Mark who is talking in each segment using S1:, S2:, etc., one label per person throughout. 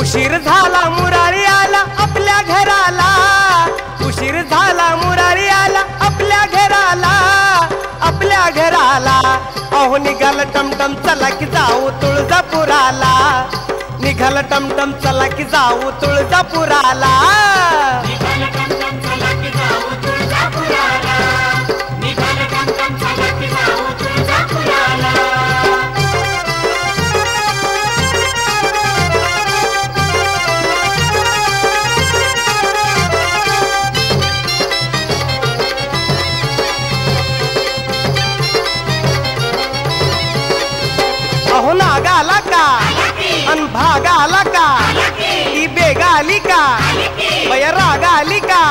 S1: उशीर झाला मुरारी आला आपल्या घराला. उशीर झाला मुरारी आला आपल्या घराला. आपल्या घराला. अहो निघाल टमटम चला की जाऊ तुळजापुराला. निघाल टमटम चला की जाऊ तुळजापुराला.
S2: निघाल टमटम
S1: अहो नागा आला का? अन भाग आला का? ती बेग आली का? वय राग आली का?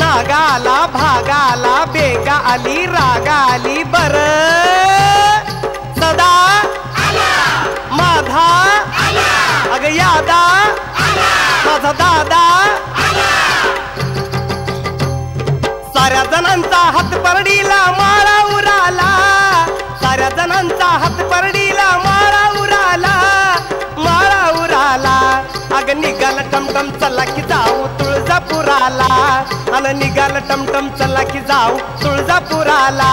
S1: नागा आला भाग आला बेगा आली राग आली बर. सदा माधा अग यादा माझा दादा साऱ्या जणांचा हात परडीला माळा उराला साऱ्या जणांचा हात परडीला माळा टमटम चला की जाऊ तुळजापुराला. अन निघाल टमटम चला की जाऊ तुळजापुराला.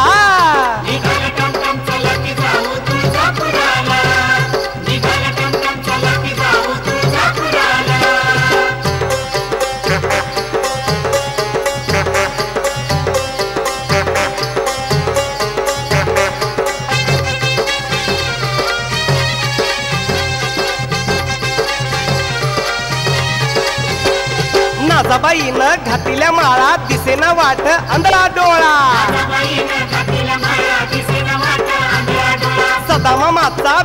S1: नाजाबाईनं घातल्या माळा दिसेना वाट अंधळा डोळा.
S2: बाईनं घातलेला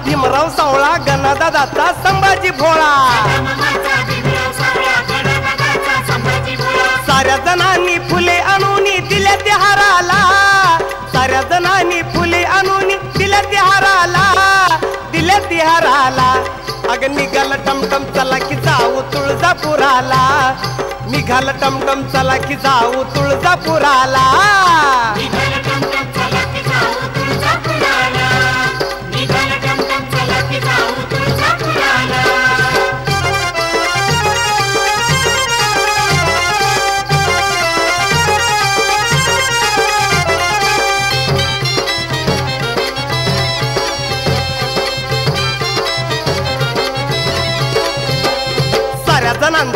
S1: भीमराव सावळा गणादादाचा संभाजी भोळा
S2: मामाचा भीमराव सावळा संभाजी भोळा.
S1: साऱ्या जणांनी फुले आणून दिल्या ते हाराला साऱ्या जणांनी फुले आणून दिल्या ते हाराला दिल्या ते हाराला अग निघाला टमटम चला की जाऊ तुळजापुराला. निघाल टमटम चला की जाऊ तुळजापुराला.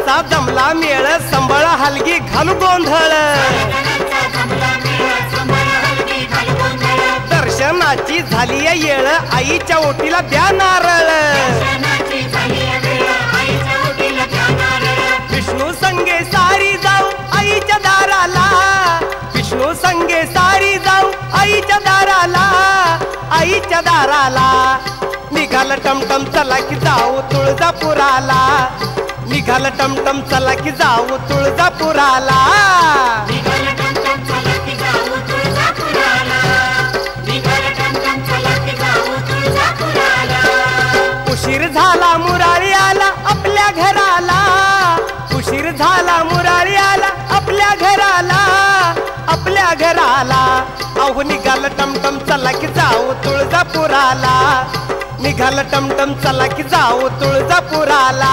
S1: साऱ्या जमला मेळ संबळ हलगी घालू गोंधळ.
S2: घाल गोंधळ
S1: दर्शनाची झाली आहे येळ आईच्या ओटीला द्या नारळ
S2: आईच्या नारळ.
S1: विष्णू संगे सारी जाऊ आईच्या दाराला. विष्णू संगे सारी जाऊ आईच्या दाराला. आईच्या दाराला. निघाल टमटम चला की जाऊ तुळजापुराला. निघाल टमटम चला की जाऊ तुळजापुराला. उशीर झाला मुरारी आला आपल्या घराला. उशीर झाला मुरारी आला आपल्या घराला. आपल्या घराला. अहो निघाल टमटम चला की जाऊ तुळजापुराला. निघाल टमटम चला की जाऊ तुळजापुराला.